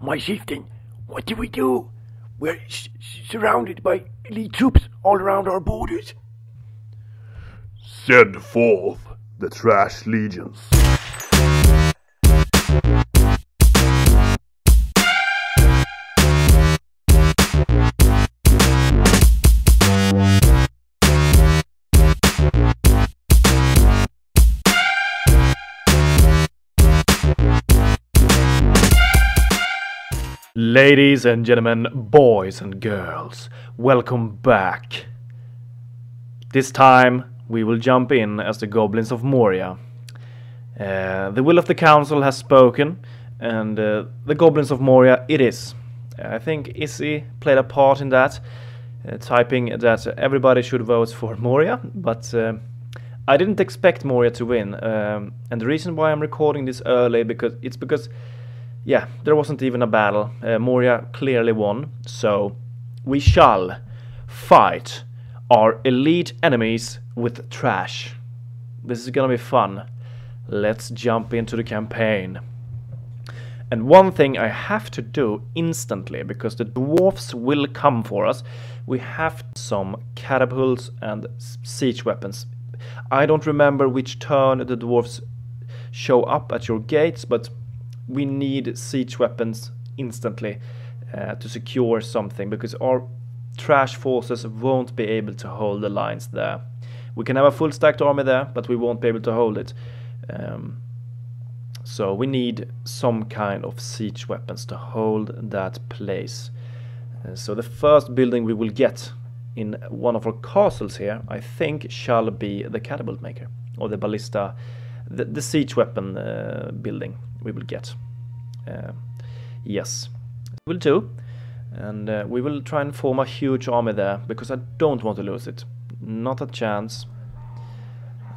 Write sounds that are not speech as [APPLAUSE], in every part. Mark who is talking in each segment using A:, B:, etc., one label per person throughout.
A: My chieftain, what do we do? We're surrounded by elite troops all around our borders.
B: Send forth the trash legions.
C: Ladies and gentlemen, boys and girls, welcome back. This time we will jump in as the Goblins of Moria. Uh, the will of the council has spoken, and uh, the Goblins of Moria it is. I think Izzy played a part in that, uh, typing that everybody should vote for Moria, but uh, I didn't expect Moria to win. Um, and the reason why I'm recording this early because it's because yeah, there wasn't even a battle. Uh, Moria clearly won, so we shall fight our elite enemies with trash. This is gonna be fun. Let's jump into the campaign. And one thing I have to do instantly, because the dwarfs will come for us, we have some catapults and siege weapons. I don't remember which turn the dwarfs show up at your gates, but we need siege weapons instantly uh, to secure something because our trash forces won't be able to hold the lines there. We can have a full stacked army there, but we won't be able to hold it. Um, so we need some kind of siege weapons to hold that place. Uh, so the first building we will get in one of our castles here, I think, shall be the catapult maker or the ballista, the, the siege weapon uh, building we will get. Uh, yes, will do, and uh, we will try and form a huge army there because I don't want to lose it. Not a chance.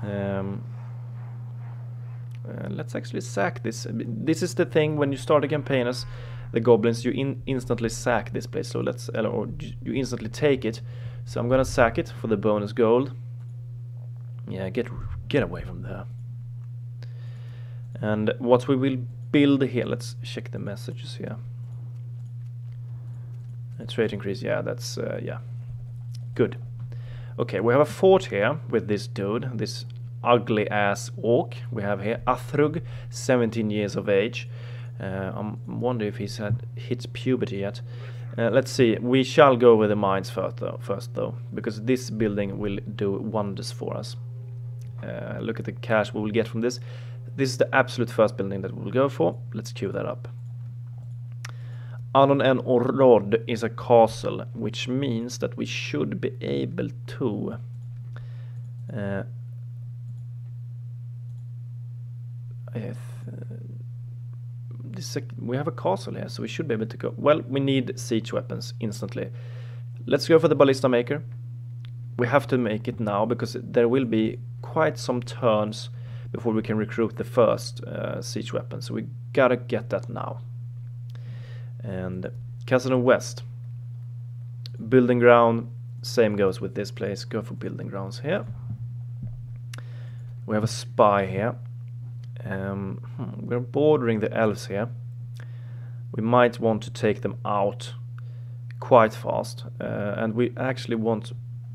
C: Um, uh, let's actually sack this. This is the thing when you start a campaign as the goblins, you in instantly sack this place. So let's, or you instantly take it. So I'm gonna sack it for the bonus gold. Yeah, get get away from there. And what we will build here, let's check the messages here. A trade increase, yeah, that's, uh, yeah, good. Okay, we have a fort here with this dude, this ugly ass orc we have here. Athrug, 17 years of age. Uh, I'm wondering if he's had hit puberty yet. Uh, let's see. We shall go with the mines first, though, first though, because this building will do wonders for us. Uh, look at the cash we will get from this. This is the absolute first building that we'll go for. Let's queue that up. Anon en Orod is a castle, which means that we should be able to uh, this we have a castle here, so we should be able to go. Well, we need siege weapons instantly. Let's go for the ballista maker. We have to make it now because there will be quite some turns before we can recruit the first uh, siege weapon. So we gotta get that now. And Castle West. Building ground, same goes with this place. Go for building grounds here. We have a spy here. Um, hmm, we're bordering the elves here. We might want to take them out quite fast. Uh, and we actually want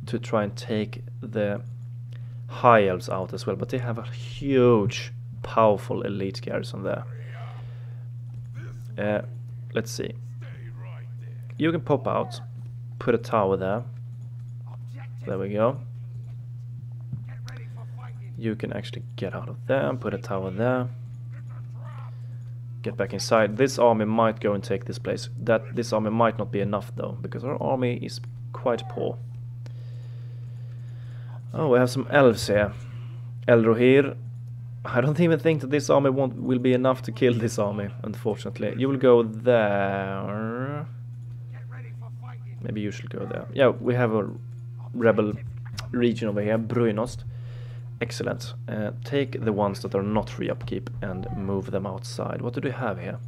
C: to try and take the high elves out as well, but they have a huge, powerful elite garrison there. Uh, let's see. You can pop out, put a tower there. There we go. You can actually get out of there and put a tower there. Get back inside. This army might go and take this place. That this army might not be enough though, because our army is quite poor. Oh, we have some elves here. Elrohir. I don't even think that this army won't, will be enough to kill this army, unfortunately. You will go there. Maybe you should go there. Yeah, we have a rebel region over here, Bruinost. Excellent. Uh, take the ones that are not free upkeep and move them outside. What do we have here?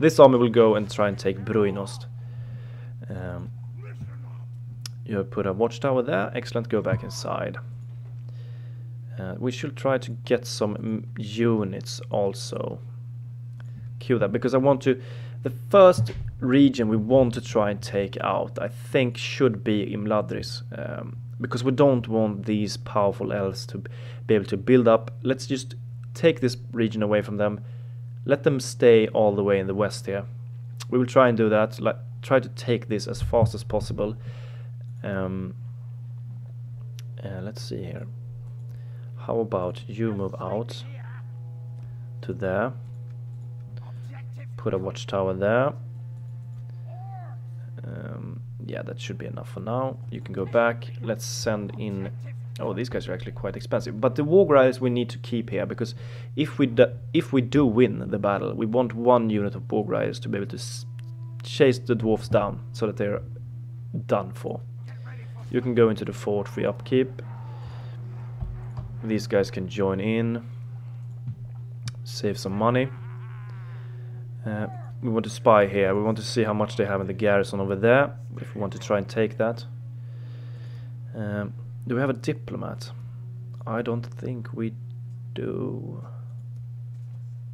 C: This army will go and try and take Bruinost. Um, you have put a watchtower there. Excellent. Go back inside. Uh, we should try to get some units also. queue that because I want to. The first region we want to try and take out, I think, should be Imladris. Um, because we don't want these powerful elves to be able to build up. Let's just take this region away from them. Let them stay all the way in the west here. We will try and do that. Like, try to take this as fast as possible. Um, uh, let's see here. How about you move out to there? Put a watchtower there. Um, yeah, that should be enough for now. You can go back. Let's send in... Oh, these guys are actually quite expensive. But the Warg Riders we need to keep here, because if we do, if we do win the battle, we want one unit of Warg Riders to be able to chase the dwarfs down, so that they're done for. You can go into the fort, free upkeep. These guys can join in. Save some money. Uh, we want to spy here. We want to see how much they have in the garrison over there. If we want to try and take that. Um, do we have a diplomat? I don't think we do.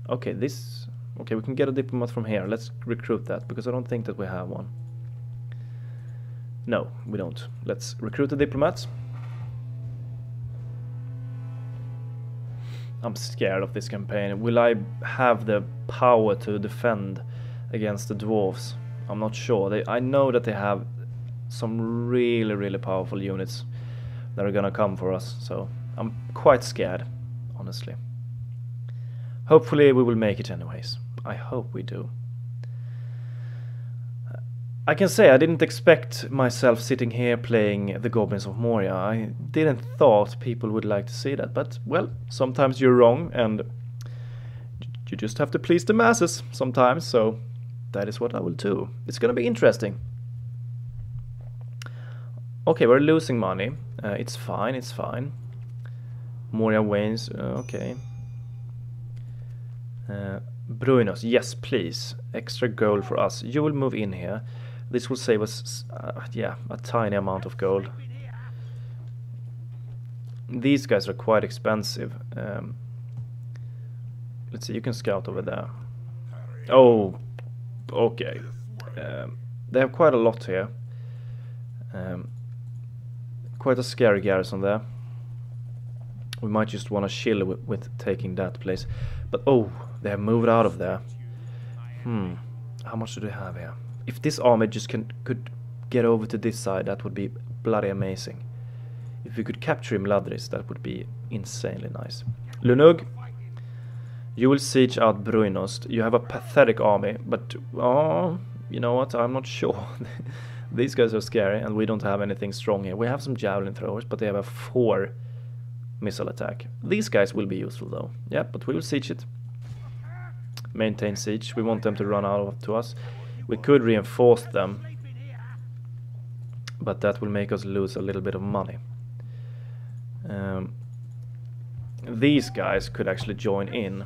C: Okay, this... Okay, we can get a diplomat from here. Let's recruit that, because I don't think that we have one. No, we don't. Let's recruit the diplomats. I'm scared of this campaign. Will I have the power to defend against the dwarves? I'm not sure. They, I know that they have some really, really powerful units that are gonna come for us, so I'm quite scared, honestly. Hopefully we will make it anyways. I hope we do. I can say I didn't expect myself sitting here playing the Goblins of Moria. I didn't thought people would like to see that, but well, sometimes you're wrong and you just have to please the masses sometimes, so that is what I will do. It's gonna be interesting. Okay, we're losing money. Uh, it's fine, it's fine. Moria wins, uh, okay. Uh, Bruinos, yes please. Extra gold for us. You will move in here. This will save us, uh, yeah, a tiny amount of gold. These guys are quite expensive. Um, let's see, you can scout over there. Oh, okay. Um, they have quite a lot here. Um, quite a scary garrison there. We might just want to chill with, with taking that place. But oh, they have moved out of there. Hmm, how much do they have here? If this army just can could get over to this side, that would be bloody amazing. If we could capture Imladris, that would be insanely nice. Lunug, you will siege out Bruinost. You have a pathetic army, but oh, you know what? I'm not [LAUGHS] sure. These guys are scary, and we don't have anything strong here. We have some javelin throwers, but they have a four missile attack. These guys will be useful though. Yeah, but we will siege it. Maintain siege. We want them to run out to us. We could reinforce them, but that will make us lose a little bit of money. Um, these guys could actually join in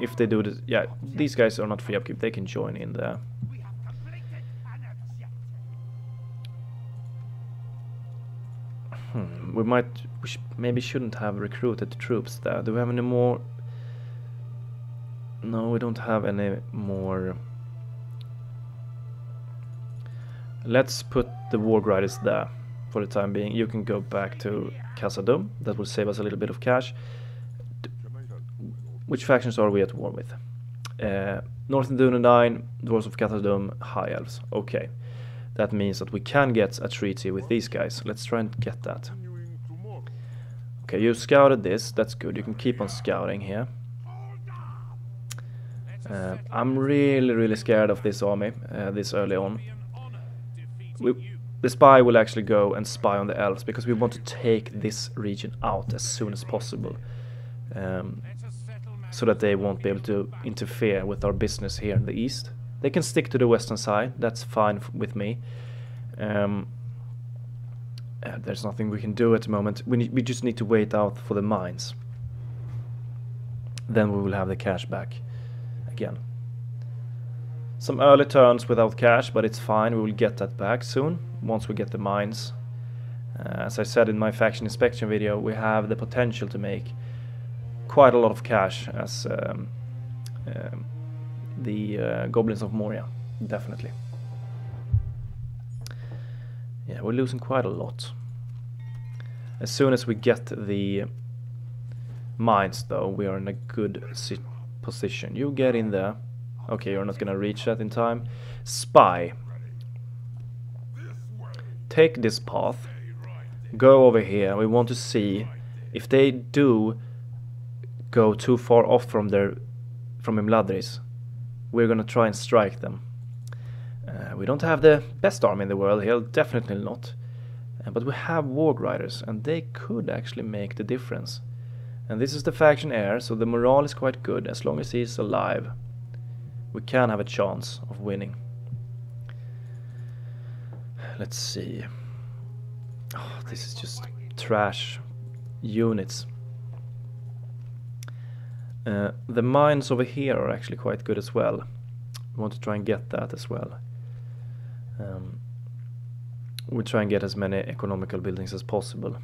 C: if they do this. Yeah, these guys are not free upkeep. They can join in there. Hmm, we might, we sh maybe shouldn't have recruited troops there. Do we have any more? No, we don't have any more Let's put the Warg Riders there for the time being. You can go back to Khazad-dûm. That will save us a little bit of cash. D which factions are we at war with? Uh, Northern Dunedain, Dwarves of Khazad-dûm, High Elves. Okay. That means that we can get a treaty with these guys. Let's try and get that. Okay, you scouted this. That's good. You can keep on scouting here. Uh, I'm really, really scared of this army uh, this early on we, the spy will actually go and spy on the elves because we want to take this region out as soon as possible. Um, so that they won't be able to interfere with our business here in the east. They can stick to the western side, that's fine with me. Um, uh, there's nothing we can do at the moment. We, we just need to wait out for the mines. Then we will have the cash back again. Some early turns without cash, but it's fine. We will get that back soon, once we get the mines. Uh, as I said in my faction inspection video, we have the potential to make quite a lot of cash as um, um, the uh, Goblins of Moria, definitely. Yeah, we're losing quite a lot. As soon as we get the mines, though, we are in a good position. You get in there. Okay, you're not gonna reach that in time. Spy. Take this path. Go over here. We want to see if they do go too far off from their from Imladris. We're gonna try and strike them. Uh, we don't have the best army in the world here, definitely not. Uh, but we have Warg Riders, and they could actually make the difference. And this is the faction heir, so the morale is quite good as long as he's alive. We can have a chance of winning. Let's see. Oh, this is just trash units. Uh, the mines over here are actually quite good as well. We want to try and get that as well. Um, we try and get as many economical buildings as possible.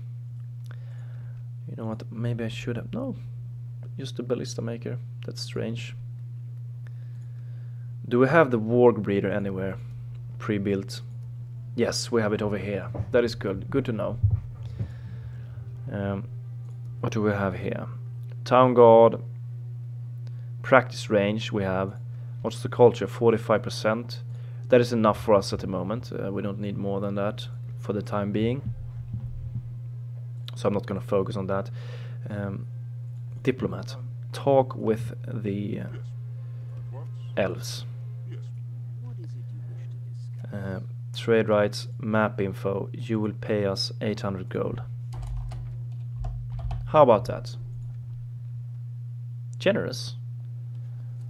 C: You know what, maybe I should have... No, just a ballista maker. That's strange. Do we have the warg breeder anywhere pre-built? Yes, we have it over here. That is good. Good to know. Um, what do we have here? Town guard. Practice range we have. What's the culture? 45%. That is enough for us at the moment. Uh, we don't need more than that for the time being so I'm not going to focus on that. Um, diplomat, talk with the uh, elves. Uh, trade rights, map info, you will pay us 800 gold. How about that? Generous.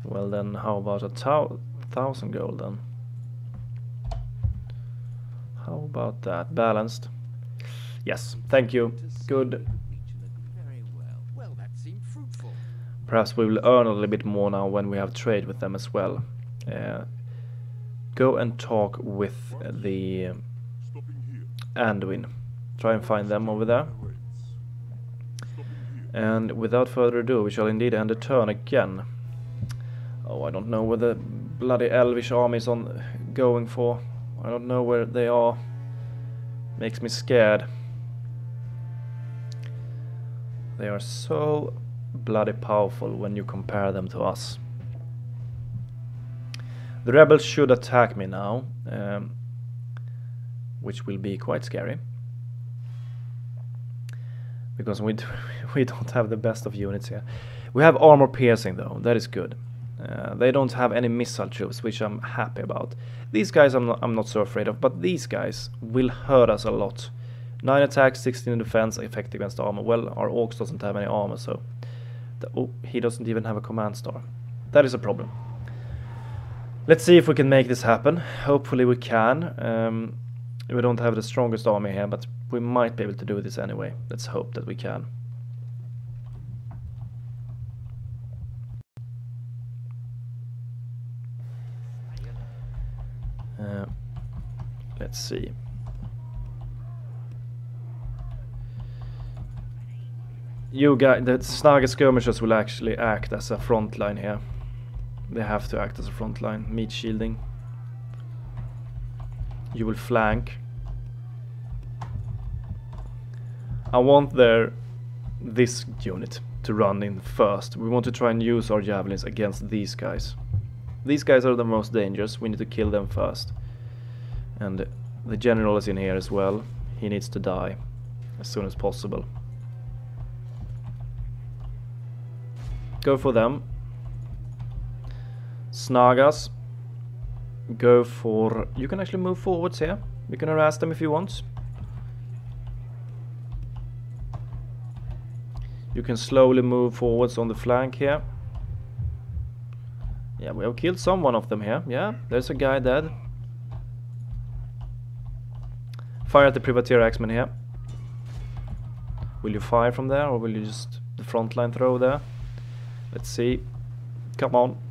C: Well then, how about a thousand gold then? How about that? Balanced. Yes, thank you. Good. Perhaps we will earn a little bit more now when we have trade with them as well. Uh, go and talk with the Anduin. Try and find them over there. And without further ado, we shall indeed end the turn again. Oh, I don't know where the bloody Elvish army is on going for. I don't know where they are. Makes me scared. They are so bloody powerful when you compare them to us. The rebels should attack me now, um, which will be quite scary. Because we, [LAUGHS] we don't have the best of units here. We have armor piercing though, that is good. Uh, they don't have any missile troops, which I'm happy about. These guys I'm not, I'm not so afraid of, but these guys will hurt us a lot. 9 attack, 16 in defense, effective against armor. Well, our Orcs doesn't have any armor, so... The, oh, he doesn't even have a command star. That is a problem. Let's see if we can make this happen. Hopefully we can. Um, we don't have the strongest army here, but we might be able to do this anyway. Let's hope that we can. Uh, let's see. You guys, the Snaga skirmishers will actually act as a front line here. They have to act as a front line, meat shielding. You will flank. I want their this unit to run in first. We want to try and use our javelins against these guys. These guys are the most dangerous. We need to kill them first. And the general is in here as well. He needs to die as soon as possible. Go for them. Snagas. Go for... You can actually move forwards here. You can harass them if you want. You can slowly move forwards on the flank here. Yeah, we have killed someone of them here. Yeah, there's a guy dead. Fire at the Privateer Axeman here. Will you fire from there or will you just the front line throw there? Let's see. Come on.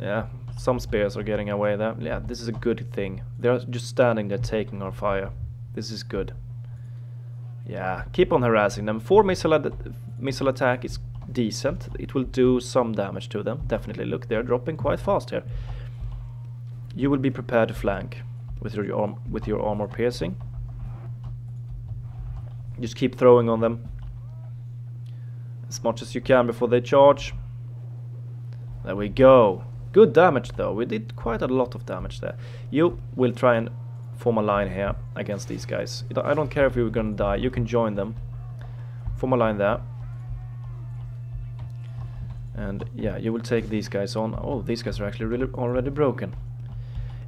C: Yeah, some spears are getting away there. Yeah, this is a good thing. They're just standing there taking our fire. This is good. Yeah, keep on harassing them. Four missile, missile attack is decent. It will do some damage to them, definitely. Look, they're dropping quite fast here. You will be prepared to flank with your arm with your armor piercing. Just keep throwing on them as much as you can before they charge. There we go. Good damage though. We did quite a lot of damage there. You will try and form a line here against these guys. I don't care if you're gonna die. You can join them. Form a line there. And yeah, you will take these guys on. Oh, these guys are actually really already broken.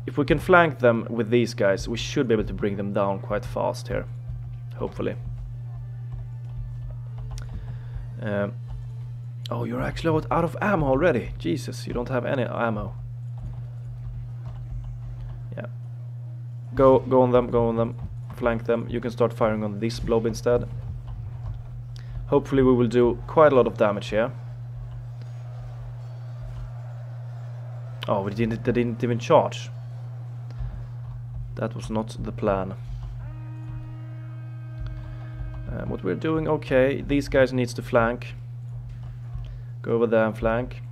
C: If we can flank them with these guys, we should be able to bring them down quite fast here. Hopefully. Um, oh, you're actually out, of ammo already. Jesus, you don't have any ammo. Yeah. Go, go on them, go on them. Flank them. You can start firing on this blob instead. Hopefully we will do quite a lot of damage here. Oh, we didn't, they didn't even charge. That was not the plan. Um, what we're doing, okay, these guys needs to flank. Go over there and flank.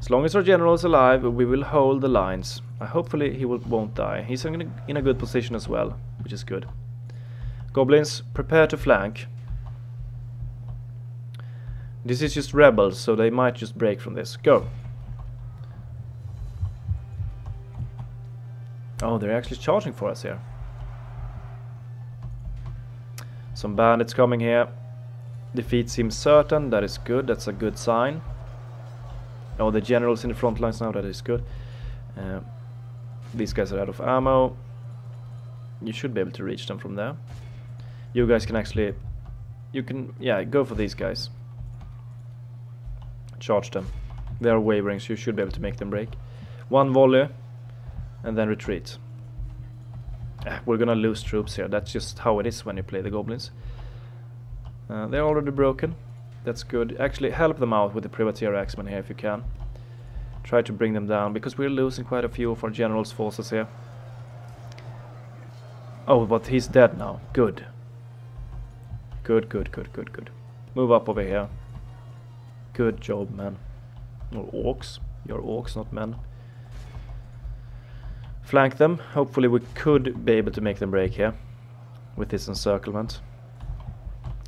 C: As long as our general is alive, we will hold the lines. Uh, hopefully he will, won't die. He's in a, in a good position as well, which is good. Goblins, prepare to flank. This is just rebels, so they might just break from this. Go. Oh, they're actually charging for us here. Some bandits coming here. Defeat seems certain, that is good, that's a good sign. Oh, the general's in the front lines now, that is good. Uh, these guys are out of ammo. You should be able to reach them from there. You guys can actually... You can, yeah, go for these guys. Charge them. They are wavering, so you should be able to make them break. One volley, and then retreat. Ah, we're gonna lose troops here. That's just how it is when you play the goblins. Uh, they're already broken. That's good. Actually, help them out with the privateer axemen here if you can. Try to bring them down, because we're losing quite a few of our general's forces here. Oh, but he's dead now. Good. Good, good, good, good, good. Move up over here. Good job, man. Or orcs. You're orcs, not men flank them. Hopefully we could be able to make them break here with this encirclement.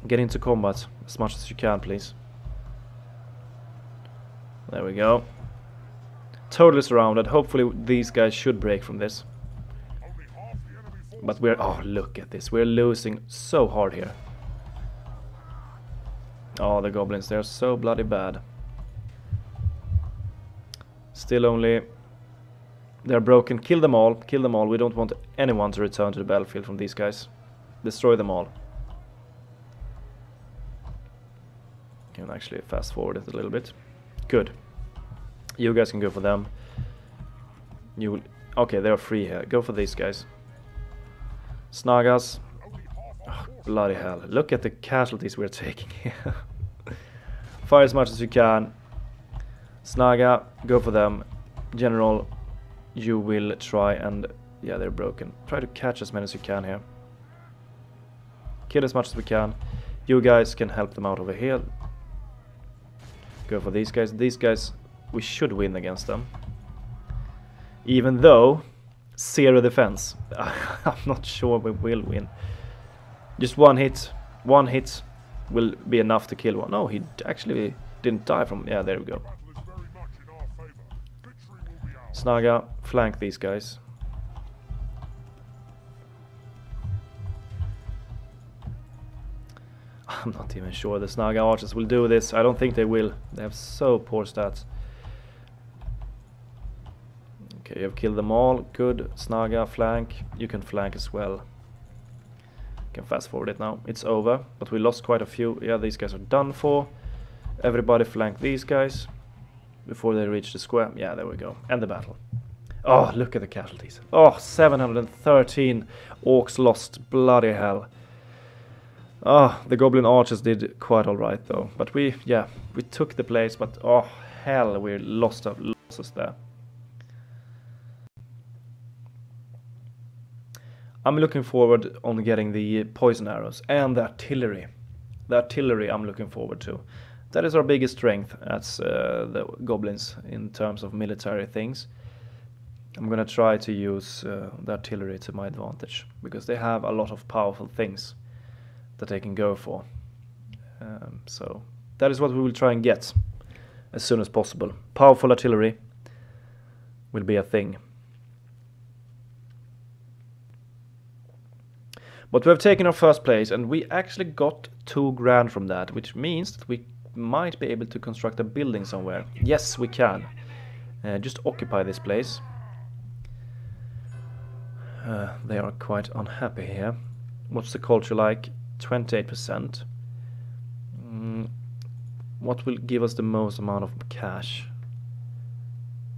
C: Get into combat as much as you can, please. There we go. Totally surrounded. Hopefully these guys should break from this. But we're... Oh, look at this. We're losing so hard here. Oh, the goblins. They're so bloody bad. Still only they're broken. Kill them all. Kill them all. We don't want anyone to return to the battlefield from these guys. Destroy them all. Can actually fast forward it a little bit. Good. You guys can go for them. You will... Okay, they're free here. Go for these guys. Snagas. Oh, bloody hell. Look at the casualties we're [LAUGHS] taking here. Fire as much as you can. Snaga, go for them. General, you will try and... Yeah, they're broken. Try to catch as many as you can here. Kill as much as we can. You guys can help them out over here. Go for these guys. These guys, we should win against them. Even though, zero defense. [LAUGHS] I'm not sure we will win. Just one hit. One hit will be enough to kill one. No, he actually didn't die from... Yeah, there we go. Snaga, flank these guys. [LAUGHS] I'm not even sure the Snaga archers will do this. I don't think they will. They have so poor stats. Okay, you've killed them all. Good. Snaga, flank. You can flank as well. Can fast forward it now. It's over, but we lost quite a few. Yeah, these guys are done for. Everybody flank these guys before they reach the square. Yeah, there we go. End the battle. Oh, look at the casualties. Oh, 713 orcs lost. Bloody hell. Oh, the goblin archers did quite alright though. But we, yeah, we took the place, but oh, hell, we lost our losses there. I'm looking forward on getting the poison arrows and the artillery. The artillery I'm looking forward to. that is our biggest strength as uh, the goblins in terms of military things. I'm gonna try to use uh, the artillery to my advantage because they have a lot of powerful things that they can go for. Um, so that is what we will try and get as soon as possible. Powerful artillery will be a thing. But we have taken our first place and we actually got two grand from that, which means that we might be able to construct a building somewhere. Yes, we can. Uh, just occupy this place. Uh, they are quite unhappy here. What's the culture like? 28%. Mm, what will give us the most amount of cash?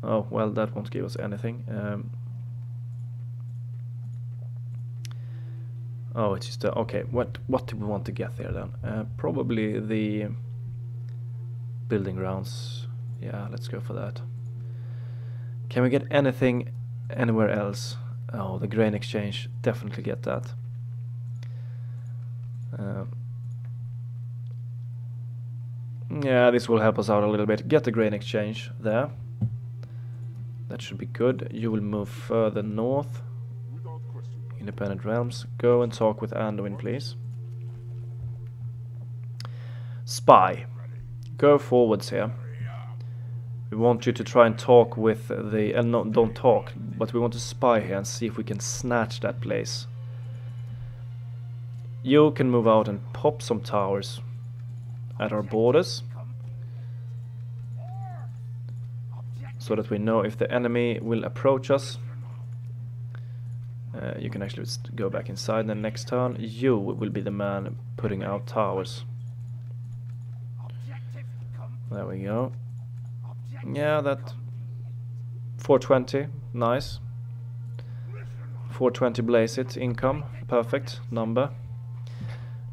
C: Oh, well, that won't give us anything. Um, oh, it's just... Uh, okay, what, what do we want to get there then? Uh, probably the building grounds. Yeah, let's go for that. Can we get anything anywhere else? Oh, the grain exchange. Definitely get that. Uh, yeah, this will help us out a little bit. Get the grain exchange there. That should be good. You will move further north. Independent Realms. Go and talk with Anduin, please. Spy. Go forwards here. We want you to try and talk with the... Uh, no, don't talk, but we want to spy here and see if we can snatch that place. You can move out and pop some towers at our borders. So that we know if the enemy will approach us. Uh, you can actually go back inside and next turn you will be the man putting out towers. There we go. Yeah, that 420, nice. 420 blaze it, income, perfect number.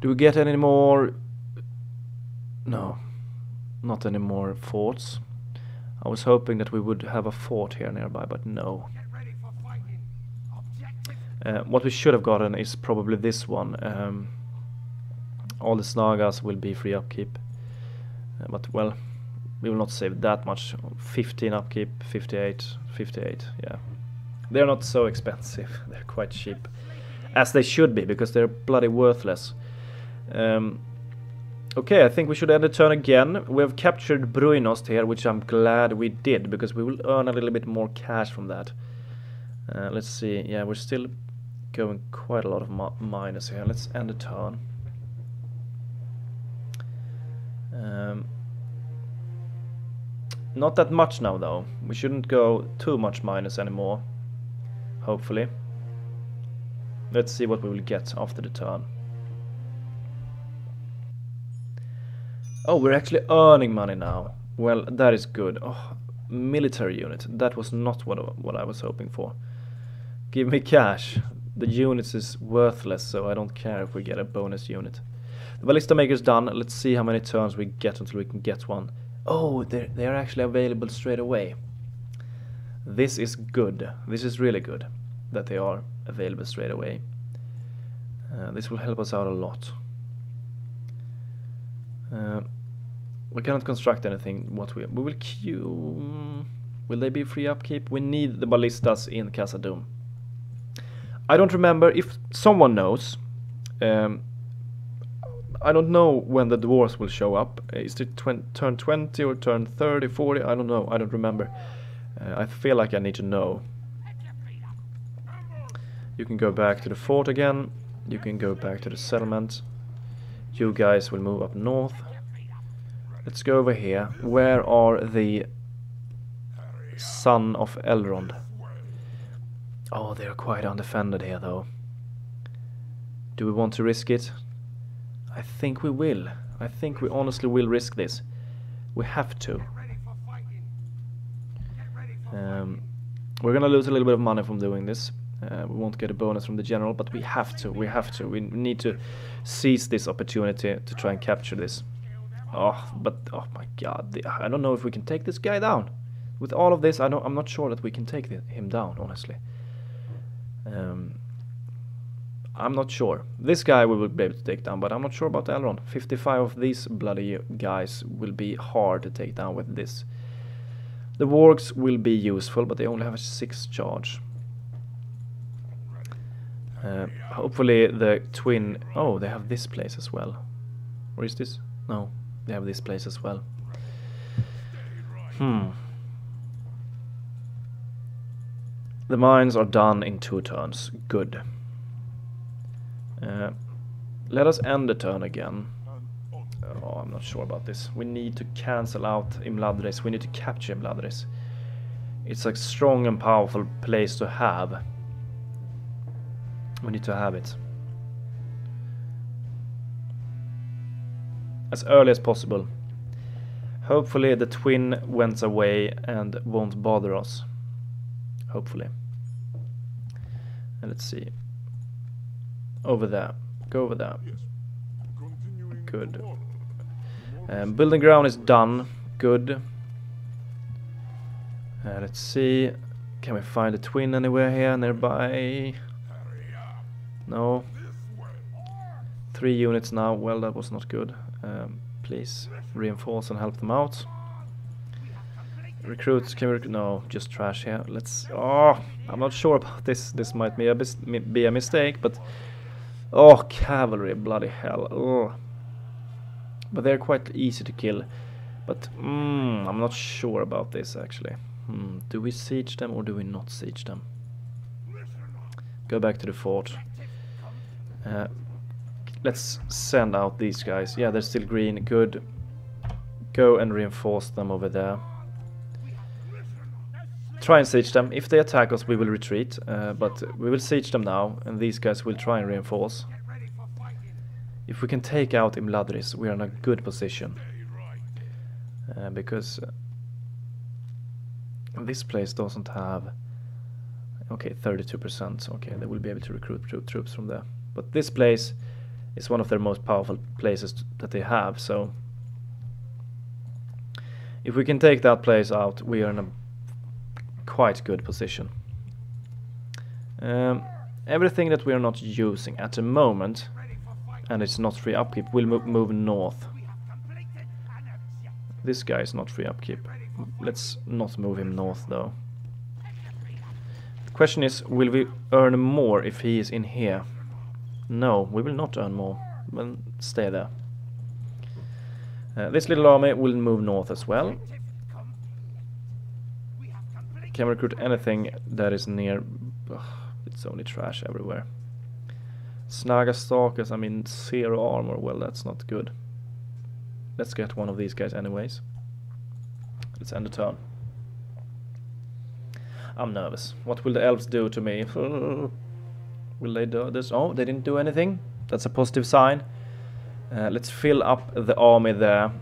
C: Do we get any more? No, not any more forts. I was hoping that we would have a fort here nearby, but no. Uh, what we should have gotten is probably this one. Um, all the Snagas will be free upkeep. Uh, but well, we will not save that much 15 upkeep 58 58 yeah they're not so expensive [LAUGHS] they're quite cheap as they should be because they're bloody worthless um, okay I think we should end the turn again we have captured Bruinost here which I'm glad we did because we will earn a little bit more cash from that uh, let's see yeah we're still going quite a lot of minus here let's end the turn um, not that much now though. We shouldn't go too much minus anymore. Hopefully. Let's see what we will get after the turn. Oh, we're actually earning money now. Well, that is good. Oh, military unit. That was not what, what I was hoping for. Give me cash. The units is worthless, so I don't care if we get a bonus unit. The ballista maker's done. Let's see how many turns we get until we can get one. Oh, they're, they're actually available straight away. This is good. This is really good that they are available straight away. Uh, this will help us out a lot. Uh, we cannot construct anything. What we we will queue. Will they be free upkeep? We need the ballistas in Khazad-dûm I don't remember if someone knows. Um, I don't know when the dwarves will show up. Is it turn 20 or turn 30, 40? I don't know. I don't remember. Uh, I feel like I need to know. You can go back to the fort again. You can go back to the settlement. You guys will move up north. Let's go over here. Where are the son of Elrond? Oh, they're quite undefended here though. Do we want to risk it? I think we will. I think we honestly will risk this. We have to. Um, we're gonna lose a little bit of money from doing this. Uh, we won't get a bonus from the general, but we have to. We have to. We need to seize this opportunity to try and capture this. Oh, but oh my god! I don't know if we can take this guy down. With all of this, I know I'm not sure that we can take the, him down. Honestly, um, I'm not sure. This guy we will be able to take down, but I'm not sure about Elrond. 55 of these bloody guys will be hard to take down with this. The wargs will be useful, but they only have a 6 charge. Uh, hopefully the twin... Oh, they have this place as well. Where is this? No, they have this place as well. Hmm. The mines are done in two turns. Good. Uh, let us end the turn again. Oh, I'm not sure about this. We need to cancel out Imladris. We need to capture Imladris. It's a strong and powerful place to have. We need to have it. As early as possible. Hopefully the twin went away and won't bother us. Hopefully. And let's see. Over there. Go over there. Good. Um, building ground is done. Good. Uh, let's see. Can we find a twin anywhere here nearby? No. Three units now. Well, that was not good. Um, please reinforce and help them out. Recruits, can we rec no, just trash here. Let's. Oh, I'm not sure about this. This might be a be a mistake, but oh, cavalry, bloody hell. Oh. But they're quite easy to kill. But mm, I'm not sure about this actually. Hmm, do we siege them or do we not siege them? Go back to the fort. Uh, let's send out these guys. Yeah, they're still green. Good. Go and reinforce them over there. Try and siege them. If they attack us, we will retreat. Uh, but we will siege them now, and these guys will try and reinforce. If we can take out Imladris, we are in a good position. Uh, because uh, this place doesn't have... Okay, 32%. Okay, they will be able to recruit troops from there. But this place is one of their most powerful places that they have, so... If we can take that place out, we are in a quite good position. Um, everything that we are not using at the moment and it's not free upkeep will move, move north. This guy is not free upkeep. Let's not move him north though. The question is, will we earn more if he is in here? No, we will not earn more. Well, stay there. Uh, this little army will move north as well. Can recruit anything that is near... Ugh, it's only trash everywhere. Snaga Stalkers, I mean, zero armor. Well, that's not good. Let's get one of these guys anyways. Let's end the turn. I'm nervous. What will the elves do to me? [LAUGHS] will they do this? Oh, they didn't do anything. That's a positive sign. Uh, let's fill up the army there.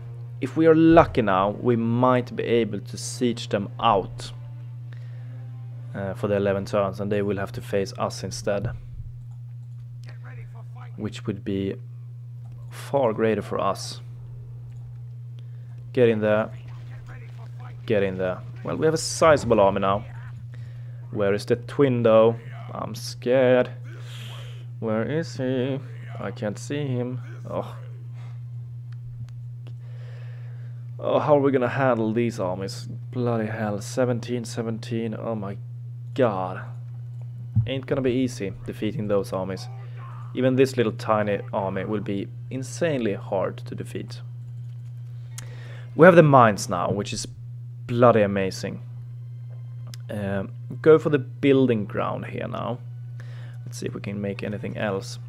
C: If we are lucky now, we might be able to siege them out uh, for the 11 turns, and they will have to face us instead which would be far greater for us. Get in there. Get in there. Well, we have a sizable army now. Where is the twin though? I'm scared. Where is he? I can't see him. Oh. Oh, how are we gonna handle these armies? Bloody hell. 17, 17. Oh my god. Ain't gonna be easy defeating those armies. Even this little tiny army will be insanely hard to defeat. We have the mines now, which is bloody amazing. Um, go for the building ground here now. Let's see if we can make anything else.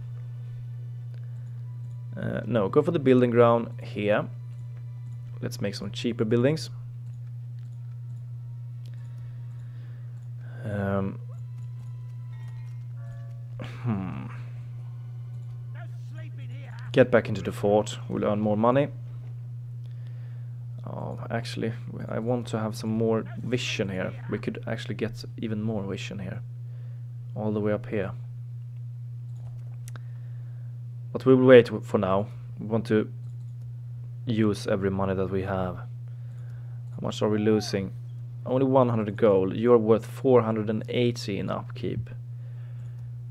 C: Uh, no, go for the building ground here. Let's make some cheaper buildings. Um, hmm. Get back into the fort, we'll earn more money. Oh, actually, I want to have some more vision here. We could actually get even more vision here. All the way up here. But we will wait for now. We want to use every money that we have. How much are we losing? Only 100 gold. You're worth 480 in upkeep.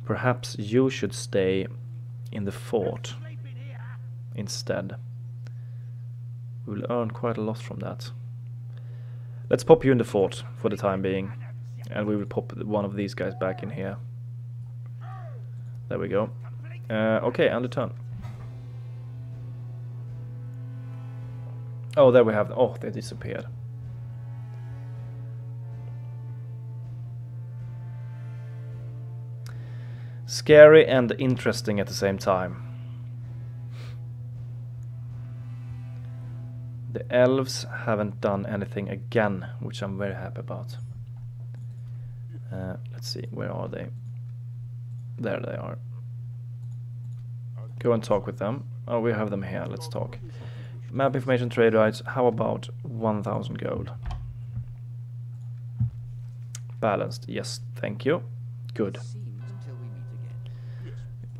C: perhaps you should stay in the fort instead. We will earn quite a lot from that. Let's pop you in the fort for the time being. And we will pop one of these guys back in here. There we go. Uh, okay, of turn. Oh, there we have. Oh, they disappeared. Scary and interesting at the same time. The elves haven't done anything again, which I'm very happy about. Uh, let's see, where are they? There they are. Go and talk with them. Oh, we have them here. Let's talk. Map information, trade rights. How about 1000 gold? Balanced. Yes, thank you. Good.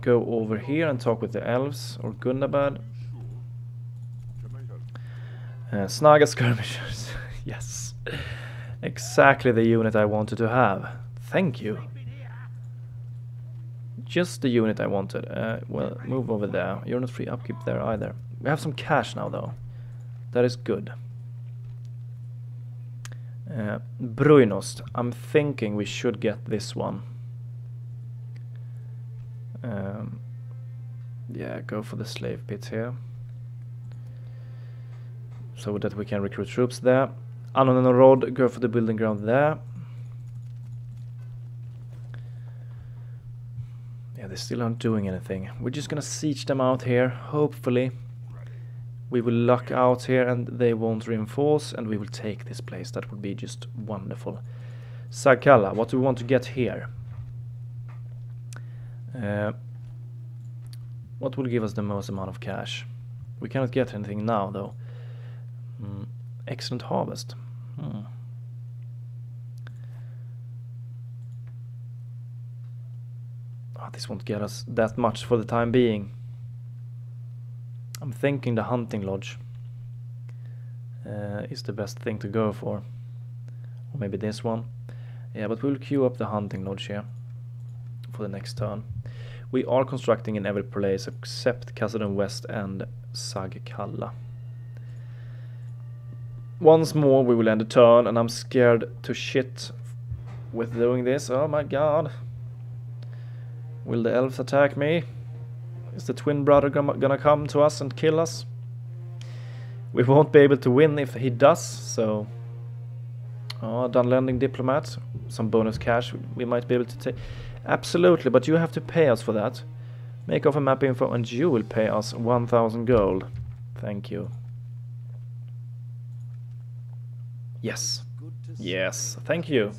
C: Go over here and talk with the elves or Gundabad. Uh, Snaga skirmishers. [LAUGHS] yes. Exactly the unit I wanted to have. Thank you. Just the unit I wanted. Uh, well, move over there. You're not free upkeep there either. We have some cash now, though. That is good. Uh, Bruinost. I'm thinking we should get this one. Um, yeah, go for the slave pit here. So that we can recruit troops there. Anon and go for the building ground there. They still aren't doing anything. We're just gonna siege them out here, hopefully. We will luck out here and they won't reinforce and we will take this place. That would be just wonderful. Sakala, what do we want to get here? Uh, what will give us the most amount of cash? We cannot get anything now though. Mm, excellent harvest. Hmm. Oh, this won't get us that much for the time being. I'm thinking the hunting lodge uh, is the best thing to go for. Or maybe this one. Yeah, but we'll queue up the hunting lodge here for the next turn. We are constructing in every place except Khazad-dûm West and Sagkalla. Once more we will end the turn and I'm scared to shit with doing this. Oh my god. Will the elves attack me? Is the twin brother gonna come to us and kill us? We won't be able to win if he does, so... Oh, Dunlending diplomat. Some bonus cash we might be able to take. Absolutely, but you have to pay us for that. Make off a map info and you will pay us 1000 gold. Thank you. Yes. Yes, thank you.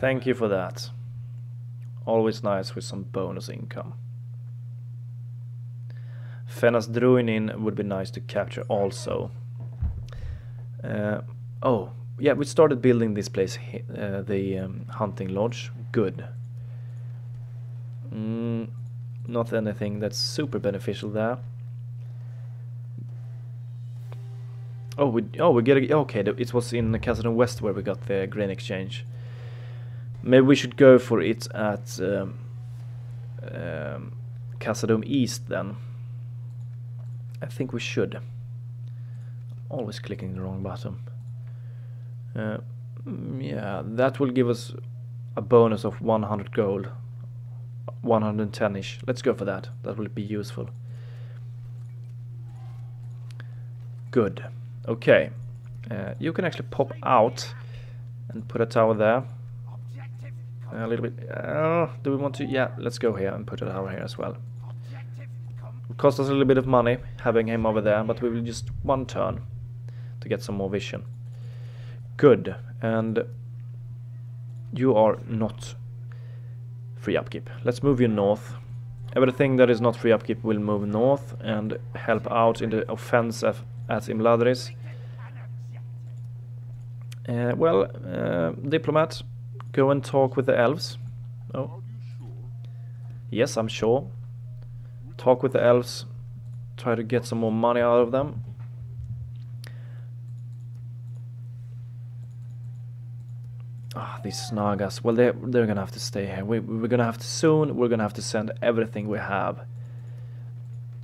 C: Thank you for that. Always nice with some bonus income. Fennas Drúnin would be nice to capture also. Uh, oh, yeah, we started building this place, uh, the um, hunting lodge. Good. Mm, not anything that's super beneficial there. Oh, we oh we get a, okay. It was in Khazad-dûm West where we got the grain exchange. Maybe we should go for it at um, um, East then. I think we should. Always clicking the wrong button. Uh, mm, yeah, that will give us a bonus of 100 gold. 110ish. Let's go for that. That will be useful. Good. Okay. Uh, you can actually pop out and put a tower there. A little bit. Uh, do we want to? Yeah, let's go here and put it over here as well. It cost us a little bit of money having him over there, but we will just one turn to get some more vision. Good. And you are not free upkeep. Let's move you north. Everything that is not free upkeep will move north and help out in the offense at, at Imladris. Uh, well, uh, diplomat, go and talk with the elves. Oh. Yes, I'm sure. Talk with the elves. Try to get some more money out of them. Ah, these Snagas. Well, they're, they're gonna have to stay here. We, we're gonna have to soon, we're gonna have to send everything we have.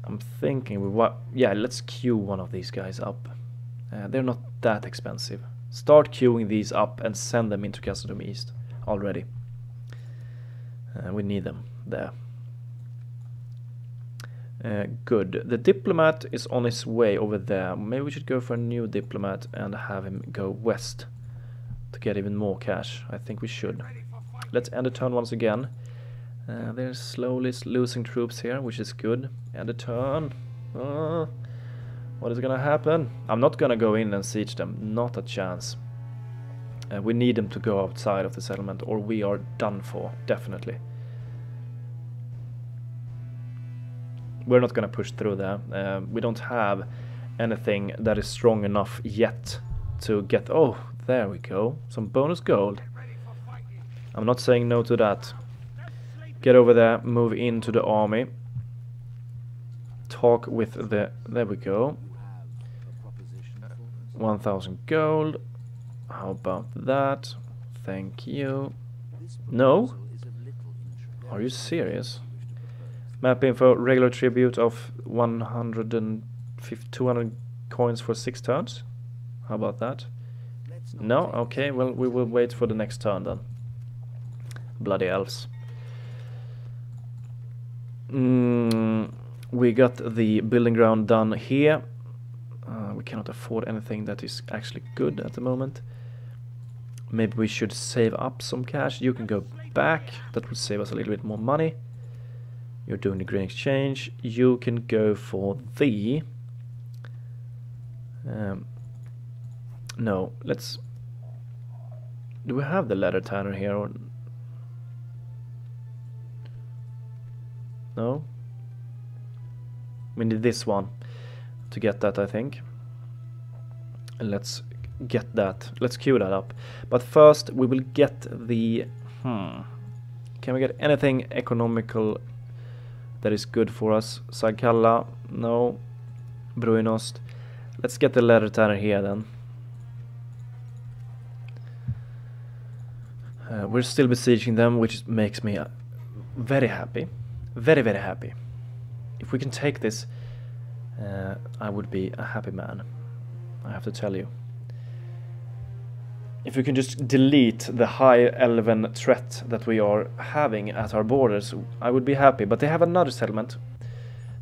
C: I'm thinking, we what? yeah, let's queue one of these guys up. Uh, they're not that expensive. Start queuing these up and send them into Castle Khazad-dûm East already. Uh, we need them there. Uh, good. The diplomat is on his way over there. Maybe we should go for a new diplomat and have him go west to get even more cash. I think we should. Let's end the turn once again. Uh, they're slowly losing troops here, which is good. End the turn. Uh, what is gonna happen? I'm not gonna go in and siege them. Not a chance. Uh, we need them to go outside of the settlement or we are done for, definitely. we're not going to push through there. Uh, we don't have anything that is strong enough yet to get... Oh, there we go. Some bonus gold. I'm not saying no to that. Get over there, move into the army. Talk with the... There we go. 1000 gold. How about that? Thank you. No? Are you serious? Map info, regular tribute of 150, 200 coins for 6 turns. How about that? No? Okay, well, we will wait for the next turn then. Bloody elves. Mm, we got the building ground done here. Uh, we cannot afford anything that is actually good at the moment. Maybe we should save up some cash. You can go back. That would save us a little bit more money you're doing the green exchange, you can go for the... Um, no, let's... Do we have the leather tanner here or... No? We need this one to get that, I think. And let's get that. Let's queue that up. But first, we will get the... Hmm. Can we get anything economical that is good for us. Sagkalla, no. Bruinost. Let's get the leather tanner here then. Uh, we're still besieging them, which makes me uh, very happy. Very, very happy. If we can take this, uh, I would be a happy man. I have to tell you. If we can just delete the high elven threat that we are having at our borders, I would be happy. But they have another settlement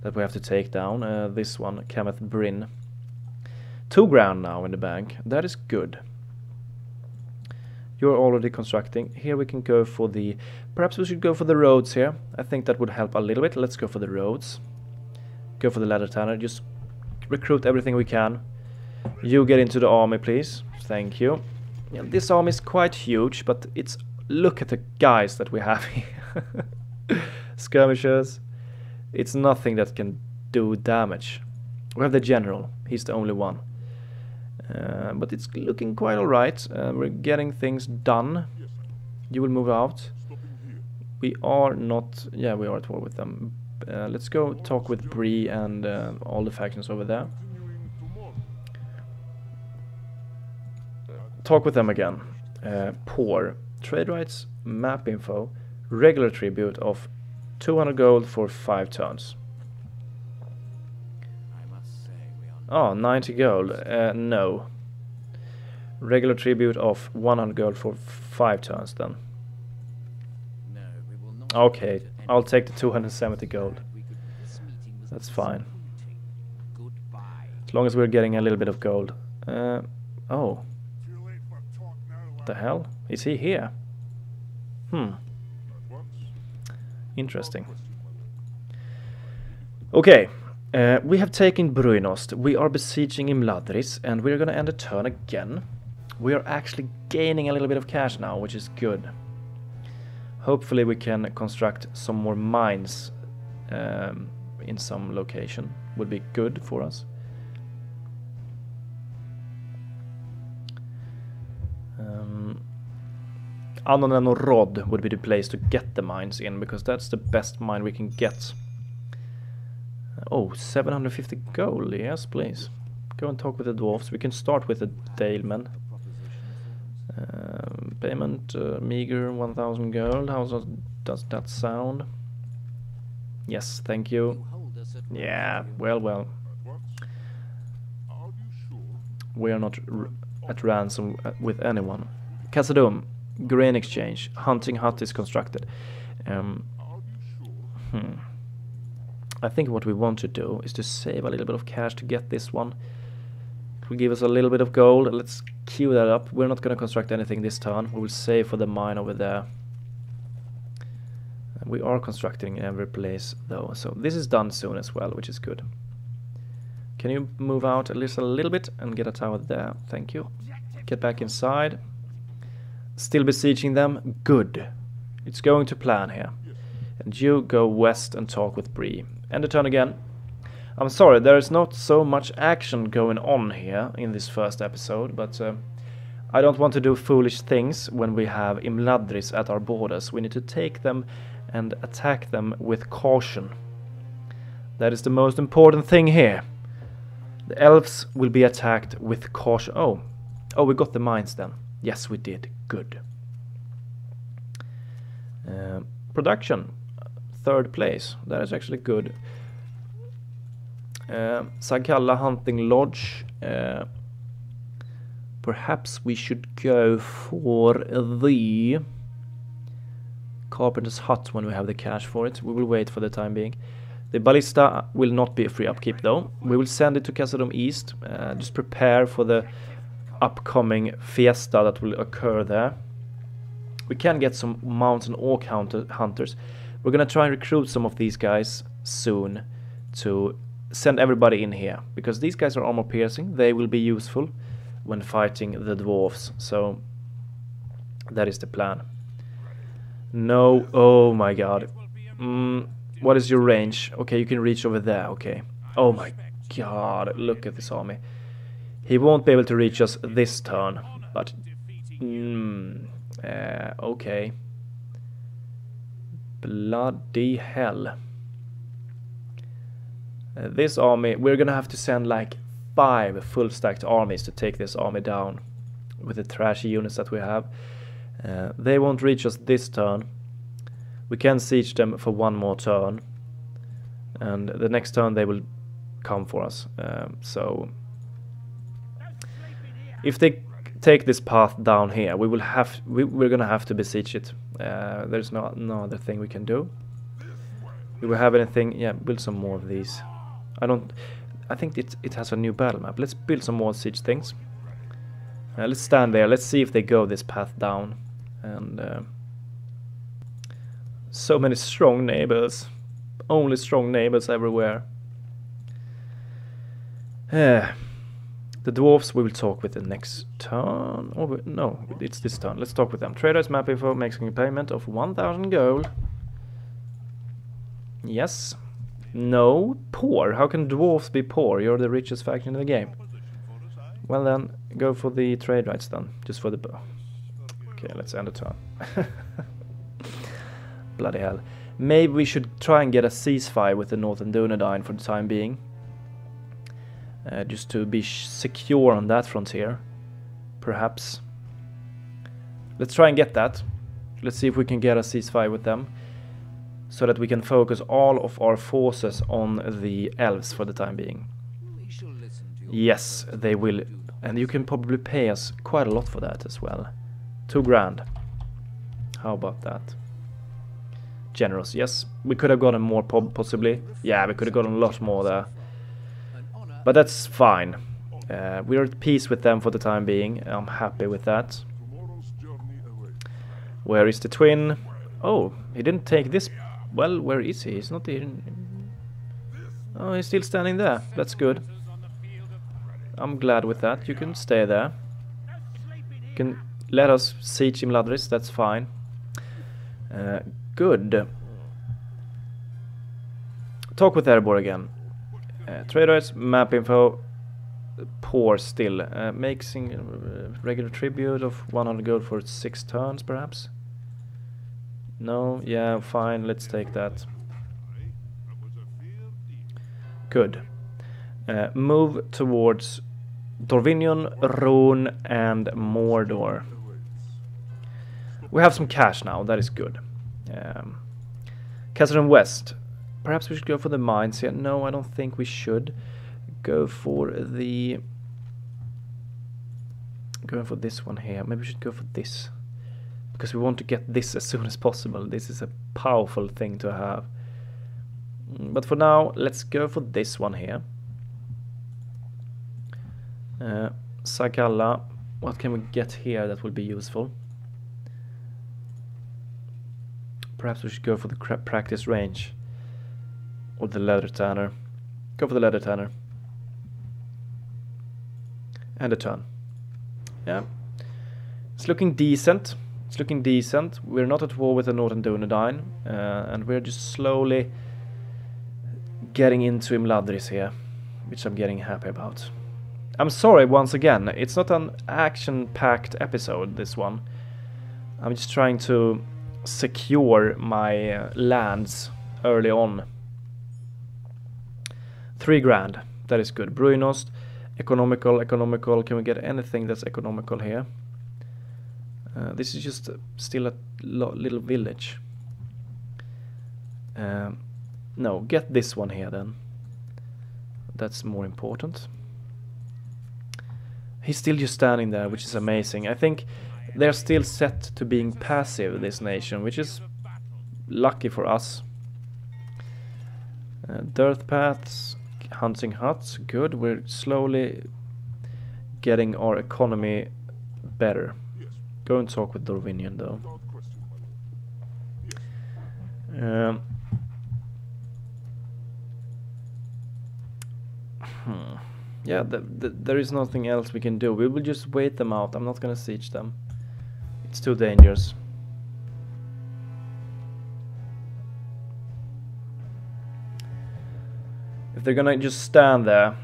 C: that we have to take down. Uh, this one, Cameth Brin. Two ground now in the bank. That is good. You're already constructing. Here we can go for the... Perhaps we should go for the roads here. I think that would help a little bit. Let's go for the roads. Go for the leather tanner. Just recruit everything we can. You get into the army, please. Thank you. Yeah, this army is quite huge, but it's look at the guys that we have [LAUGHS] here. Skirmishers. It's nothing that can do damage. We have the general. He's the only one. Uh, but it's looking quite alright. Uh, we're getting things done. You will move out. We are not... Yeah, we are at war with them. Uh, let's go talk with Bree and uh, all the factions over there. Talk with them again. Uh, poor. Trade rights, map info, regular tribute of 200 gold for 5 turns. Oh, 90 gold. Uh, no. Regular tribute of 100 gold for 5 turns then. Okay, I'll take the 270 gold. That's fine. As long as we're getting a little bit of gold. Uh, oh the hell? Is he here? Hmm. Interesting. Okay, uh, we have taken Bruinost, we are besieging Imladris, and we're gonna end a turn again. We are actually gaining a little bit of cash now, which is good. Hopefully we can construct some more mines um, in some location. Would be good for us. Anonen or Rod would be the place to get the mines in, because that's the best mine we can get. Oh, 750 gold, yes please. Go and talk with the dwarfs. We can start with the Dalemen. Um, Payment uh, meager 1000 gold. How does, that sound? Yes, thank you. Yeah, well, well. We are not at ransom uh, with anyone. Khazad-dûm, grain exchange, hunting hut is constructed. Um, hmm. I think what we want to do is to save a little bit of cash to get this one. It will give us a little bit of gold. Let's queue that up. We're not going to construct anything this turn. We will save for the mine over there. We are constructing in every place though, so this is done soon as well, which is good. Can you move out at least a little bit and get a tower there? Thank you. Get back inside. Still besieging them? Good. It's going to plan here. And you go west and talk with Bree. End the turn again. I'm sorry, there is not so much action going on here in this first episode, but uh, I don't want to do foolish things when we have Imladris at our borders. We need to take them and attack them with caution. That is the most important thing here. The elves will be attacked with caution. Oh, oh, we got the mines then. Yes, we did. Good. Uh, production, third place. That is actually good. Uh, Sagkalla Hunting Lodge. Uh, perhaps we should go for the Carpenter's Hut when we have the cash for it. We will wait for the time being. The ballista will not be a free upkeep though. We will send it to Khazad-dûm East. Uh, just prepare for the upcoming fiesta that will occur there. We can get some mountain orc hunters. We're gonna try and recruit some of these guys soon to send everybody in here because these guys are armor piercing. They will be useful when fighting the dwarves. So that is the plan. No, oh my god. Mm, what is your range? Okay, you can reach over there, okay. Oh my god, look at this army. He won't be able to reach us this turn, but... Mm, uh, okay. Bloody hell. Uh, this army, we're gonna have to send like five full stacked armies to take this army down with the trashy units that we have. Uh, they won't reach us this turn, we can siege them for one more turn. And the next turn they will come for us. Um, so if they take this path down here, we will have we, we're gonna have to besiege it. Uh, there's no no other thing we can do. Do we have anything? Yeah, build some more of these. I don't. I think it it has a new battle map. Let's build some more siege things. Uh, let's stand there. Let's see if they go this path down. And uh, so many strong neighbors. Only strong neighbors everywhere. Uh, the dwarfs we will talk with the next turn. We, no, it's this turn. Let's talk with them. Traders map info making a payment of 1000 gold. Yes. No. Poor. How can dwarfs be poor? You're the richest faction in the game. Well then, go for the trade rights then. Just for the... Okay, let's end the turn. [LAUGHS] Bloody hell. Maybe we should try and get a ceasefire with the Northern Dunedain for the time being. Uh, just to be secure on that frontier. Perhaps. Let's try and get that. Let's see if we can get a ceasefire with them. So that we can focus all of our forces on the elves for the time being. Yes, they will. And you can probably pay us quite a lot for that as well. Two grand. How about that? generous. Yes, we could have gotten more possibly. Yeah, we could have gotten a lot more there. But that's fine. Uh, we're at peace with them for the time being. I'm happy with that. Where is the twin? Oh, he didn't take this. Well, where is he? He's not even... Oh, he's still standing there. That's good. I'm glad with that. You can stay there. You can let us siege Imladris. That's fine. Uh, Good. Talk with Erebor again. Uh, traders, map info, poor still. Uh, making uh, regular tribute of 100 gold for 6 turns perhaps? No, yeah, fine, let's take that. Good. Uh, move towards Dorwinion, Rhûn and Mordor. We have some cash now, that is good. Um, Cassidy West. Perhaps we should go for the mines here. No, I don't think we should. Go for the... Going for this one here. Maybe we should go for this. Because we want to get this as soon as possible. This is a powerful thing to have. But for now, let's go for this one here. Uh, Sagalla. What can we get here that will be useful? Perhaps we should go for the practice range. Or the leather tanner. Go for the leather tanner. And a turn. Yeah. It's looking decent. It's looking decent. We're not at war with the Northern Dunedain. Uh, and we're just slowly getting into Imladris here. Which I'm getting happy about. I'm sorry once again. It's not an action-packed episode, this one. I'm just trying to secure my uh, lands early on. Three grand, that is good. Bruinost, economical, economical. Can we get anything that's economical here? Uh, this is just uh, still a little village. Um, no, get this one here then. That's more important. He's still just standing there, which is amazing. I think they're still set to being passive, this nation, which is lucky for us. Uh, dirt paths, hunting huts, good. We're slowly getting our economy better. Go and talk with Dorwinion though. Um, hmm. Yeah, the, the, there is nothing else we can do. We will just wait them out. I'm not gonna siege them. It's too dangerous. If they're gonna just stand there,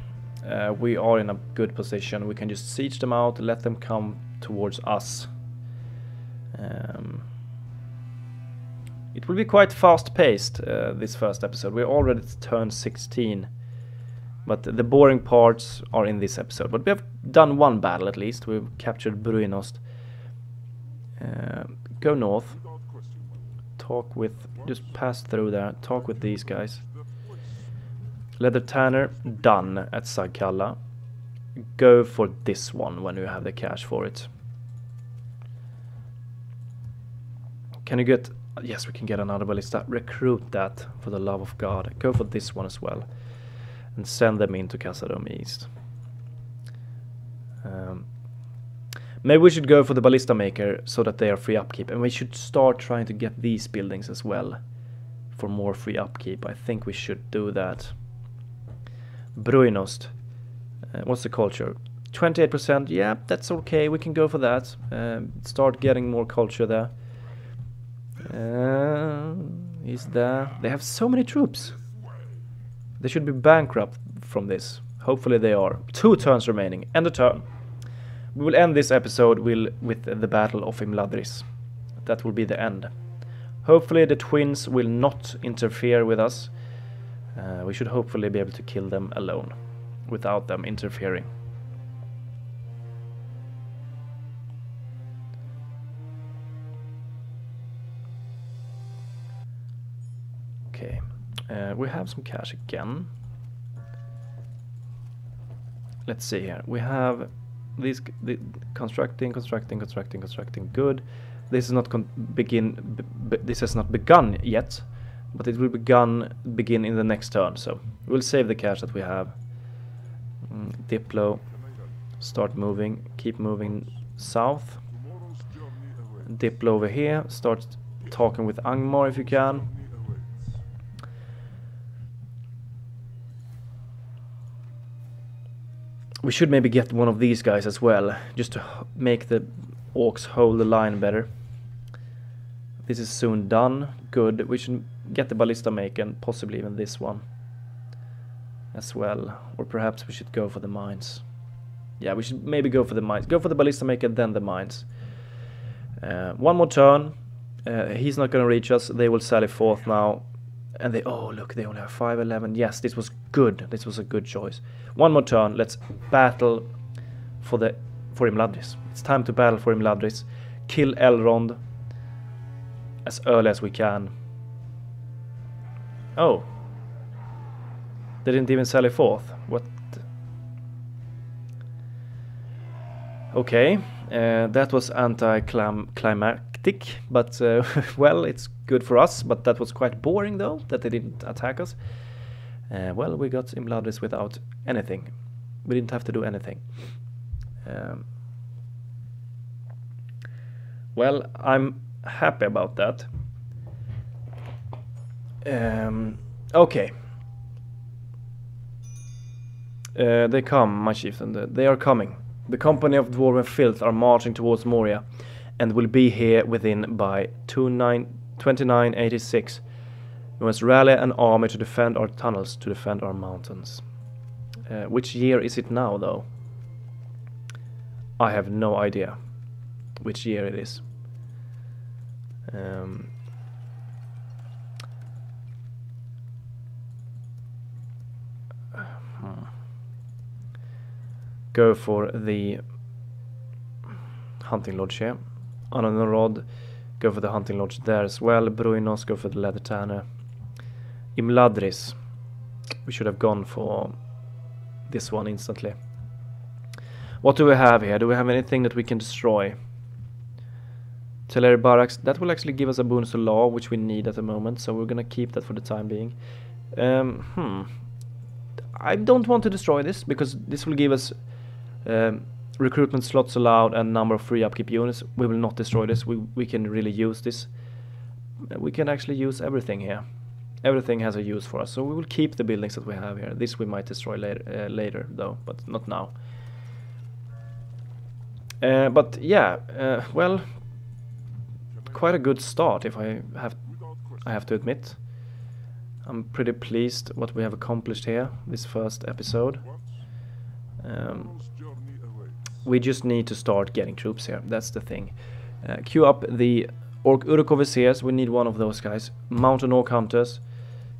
C: uh, we are in a good position. We can just siege them out, let them come towards us. Um, it will be quite fast-paced, uh, this first episode. We're already turned 16. But the boring parts are in this episode. But we have done one battle at least. We've captured Bruinost. Uh, go north. Talk with, just pass through there. Talk with these guys. Leather Tanner, done at Sagkalla. Go for this one when you have the cash for it. Can you get, yes we can get another ballista. Recruit that for the love of God. Go for this one as well. And send them into Khazad-dûm East. Um, Maybe we should go for the ballista maker so that they are free upkeep. And we should start trying to get these buildings as well for more free upkeep. I think we should do that. Bruinost. Uh, what's the culture? 28%. Yeah, that's okay. We can go for that. Uh, start getting more culture there. Uh, is there? They have so many troops. They should be bankrupt from this. Hopefully they are. Two turns remaining. End the turn. We will end this episode will, with the Battle of Imladris. That will be the end. Hopefully the twins will not interfere with us. Uh, we should hopefully be able to kill them alone, without them interfering. Okay, uh, we have some cash again. Let's see here. We have these the, constructing, constructing, constructing, constructing. Good. This is not begin. this has not begun yet, but it will begun begin in the next turn. So we'll save the cash that we have. Mm, Diplo. Start moving. Keep moving south. Diplo over here. Start talking with Angmar if you can. We should maybe get one of these guys as well, just to make the orcs hold the line better. This is soon done. Good. We should get the ballista maker and possibly even this one as well. Or perhaps we should go for the mines. Yeah, we should maybe go for the mines. Go for the ballista maker, then the mines. Uh, one more turn. Uh, he's not going to reach us. They will sally forth now. And they, oh look, they only have 511. Yes, this was good. This was a good choice. One more turn. Let's battle for the for Imladris. It's time to battle for Imladris. Kill Elrond. as early as we can. Oh. They didn't even sell it forth. What? Okay, uh, that was anticlimactic, but uh, [LAUGHS] well, it's good for us. But that was quite boring, though, that they didn't attack us. Uh, well, we got Imladris without anything. We didn't have to do anything. Um, well, I'm happy about that. Um, okay. Uh, they come, my chieftain. They are coming. The company of Dwarven Filth are marching towards Moria and will be here within by 2986. We must rally an army to defend our tunnels, to defend our mountains. Uh, which year is it now, though? I have no idea which year it is. Um, hmm. Go for the hunting lodge here. Ananarod, go for the hunting lodge there as well. Bruinos, go for the leather tanner. Imladris, we should have gone for this one instantly. What do we have here? Do we have anything that we can destroy? Teleri Barracks, that will actually give us a bonus to law, which we need at the moment, so we're gonna keep that for the time being. Um, hmm. I don't want to destroy this, because this will give us um, recruitment slots allowed and number of free upkeep units. We will not destroy this, we, we can really use this. We can actually use everything here. Everything has a use for us, so we will keep the buildings that we have here. This we might destroy later, uh, later though, but not now. Uh, but yeah, uh, well, quite a good start if I have I have to admit. I'm pretty pleased what we have accomplished here this first episode. Um, we just need to start getting troops here. That's the thing. Uh, queue up the Orc Urukoviziers. We need one of those guys. Mountain Orc Hunters.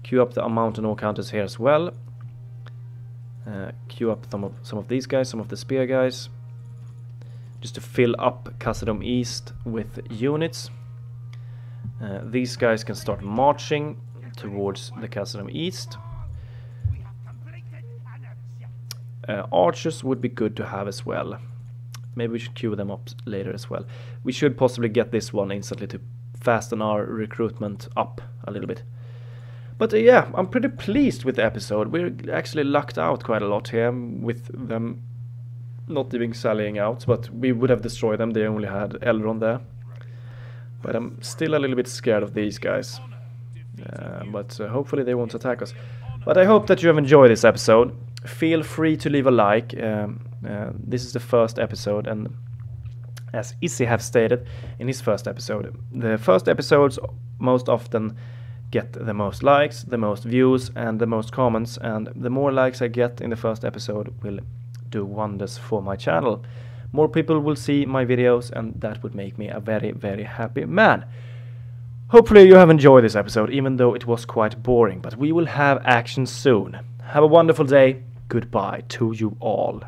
C: Queue up the Mountain Orc Hunters here as well. Uh, queue up some of some of these guys, some of the spear guys, just to fill up Khazad-dûm East with units. Uh, these guys can start marching towards the Khazad-dûm East. Uh, archers would be good to have as well. Maybe we should queue them up later as well. We should possibly get this one instantly to fasten our recruitment up a little bit. But uh, yeah, I'm pretty pleased with the episode. We're actually lucked out quite a lot here with them not even sallying out, but we would have destroyed them. They only had Elrond there. But I'm still a little bit scared of these guys. Uh, but uh, hopefully they won't attack us. But I hope that you have enjoyed this episode. Feel free to leave a like. Um, uh, this is the first episode, and as Izzy have stated in his first episode, the first episodes most often get the most likes, the most views, and the most comments. And the more likes I get in the first episode will do wonders for my channel. More people will see my videos and that would make me a very, very happy man. Hopefully you have enjoyed this episode, even though it was quite boring, but we will have action soon. Have a wonderful day. Goodbye to you all.